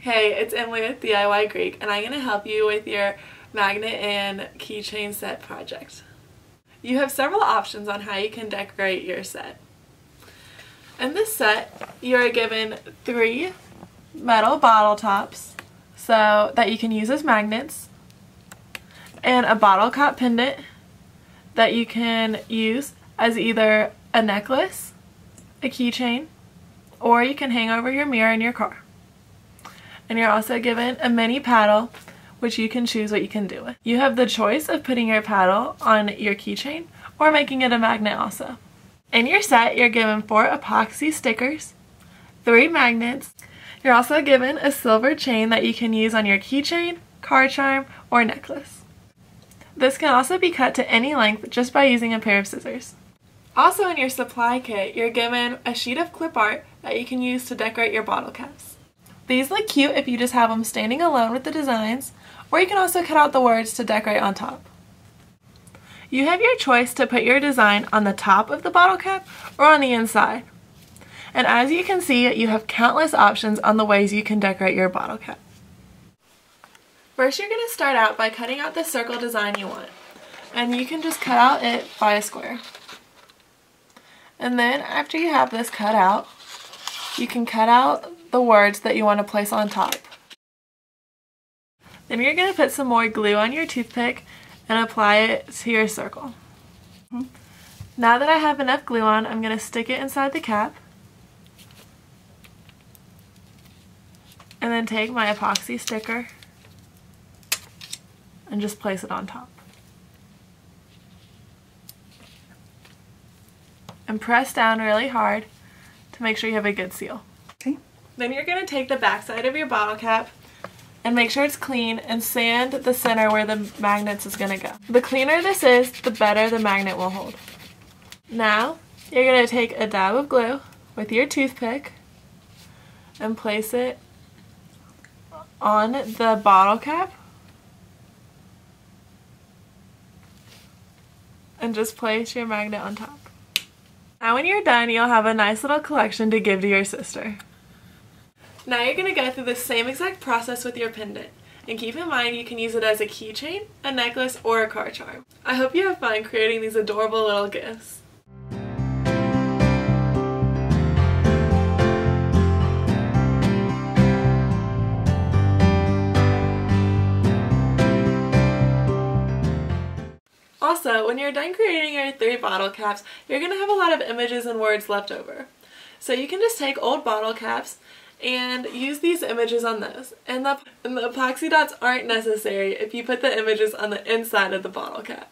Hey, it's Emily with DIY Greek and I'm going to help you with your magnet and keychain set project. You have several options on how you can decorate your set. In this set, you are given three metal bottle tops so that you can use as magnets and a bottle cap pendant that you can use as either a necklace, a keychain, or you can hang over your mirror in your car. And you're also given a mini paddle which you can choose what you can do with. You have the choice of putting your paddle on your keychain or making it a magnet also. In your set, you're given four epoxy stickers, three magnets. You're also given a silver chain that you can use on your keychain, car charm, or necklace. This can also be cut to any length just by using a pair of scissors. Also in your supply kit, you're given a sheet of clip art that you can use to decorate your bottle caps. These look cute if you just have them standing alone with the designs, or you can also cut out the words to decorate on top. You have your choice to put your design on the top of the bottle cap or on the inside. And as you can see, you have countless options on the ways you can decorate your bottle cap. First, you're going to start out by cutting out the circle design you want. And you can just cut out it by a square. And then after you have this cut out, you can cut out the words that you want to place on top. Then you're going to put some more glue on your toothpick and apply it to your circle. Mm-hmm. Now that I have enough glue on, I'm going to stick it inside the cap. And then take my epoxy sticker and just place it on top. And press down really hard to make sure you have a good seal. Then you're going to take the back side of your bottle cap and make sure it's clean and sand the center where the magnets is going to go. The cleaner this is, the better the magnet will hold. Now, you're going to take a dab of glue with your toothpick and place it on the bottle cap and just place your magnet on top. Now when you're done, you'll have a nice little collection to give to your sister. Now you're going to go through the same exact process with your pendant. And keep in mind you can use it as a keychain, a necklace, or a car charm. I hope you have fun creating these adorable little gifts. Also, when you're done creating your three bottle caps, you're going to have a lot of images and words left over. So you can just take old bottle caps and use these images on those. And the, and the epoxy dots aren't necessary if you put the images on the inside of the bottle cap.